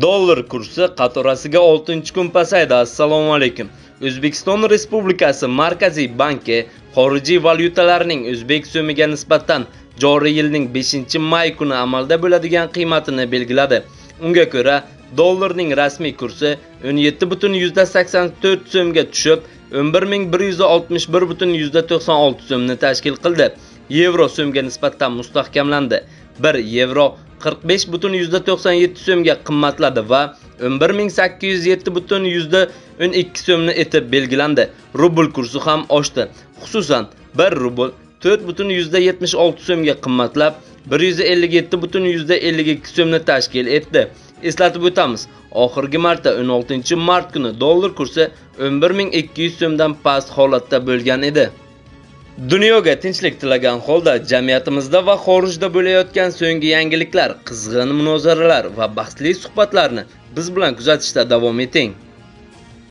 Dollar kursi qatorasiga 6-kun pasaydi. Assalomu alaykum. O'zbekiston Respublikasi Markaziy banki xorijiy valyutalarning o'zbek so'miga nisbatan joriy yilning 5-may kuni amalda bo'ladigan qiymatini belgiladi. Unga ko'ra, dollarning rasmiy kursi 17.84 so'mga tushib, 11161.96 so'mni tashkil qildi. Yevro so'mga nisbatan mustahkamlandi. 1 yevro 45.97 so'mga qimmatladi va 11807.12 so'mni etib belgilandi. Rubl kursi ham oshdi. Xususan, 1 rubl 4.76 so'mga qimmatlab 157.52 so'mni tashkil etdi. Eslatib o'tamiz, oxirgi marta 16-mart kuni dollar kursi 11200 so'mdan past holatda bo'lgan edi. Dunyoga tinchlik tilagan holda jamiyatimizda va xorijda bo'layotgan so'nggi yangiliklar, qizg'in munozaralar va bahsli suhbatlarni biz bilan kuzatishda davom eting.